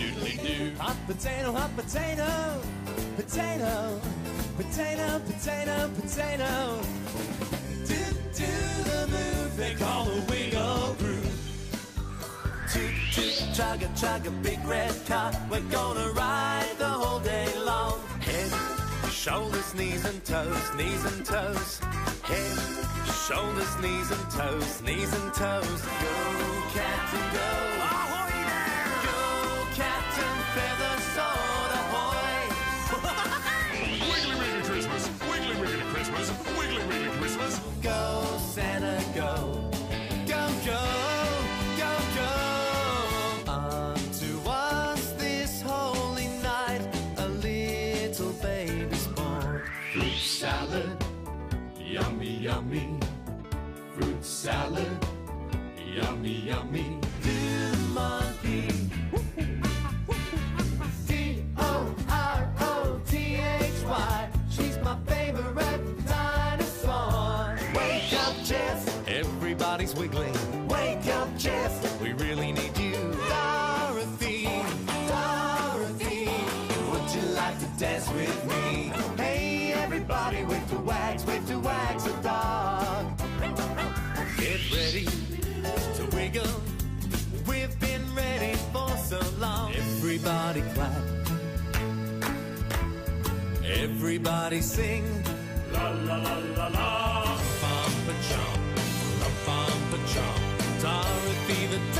quack, a doodly-doo. Hot potato, hot potato, potato, potato, potato, potato. Do, do the move they call the wiggle groove. Toot, toot, chugga, chugga, big red car. We're gonna ride the whole day long. Head, shoulders, knees and toes, knees and toes. Head, shoulders, knees and toes, knees and toes. Go, Captain, go. Salad, yummy, yummy. Fruit salad, yummy, yummy. So long. Everybody clap. Everybody sing. La la la la la. Bumpa chomp, bumpa chomp. Dorothy the